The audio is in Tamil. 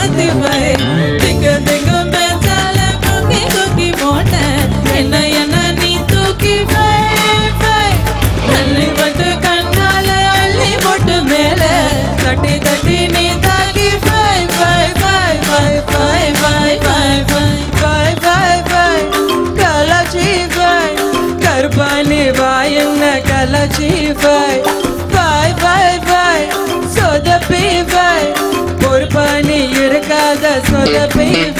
சாத்திவை திங்க திங்க பேச்சால குக்கி குக்கி போட்ட என்ன என்ன நீ தூக்கி அள்ளி போட்டு கண்ணால அள்ளி போட்டு மேல தட்டி தட்டி நீ தாக்கி பாய் பாய் பாய் பாய் பாய் பாய் பாய் பாய் பாய் பாய் பாய் கலாச்சி பாய் கருப்பாலி பாய் என்ன கலாச்சி பாய் so the baby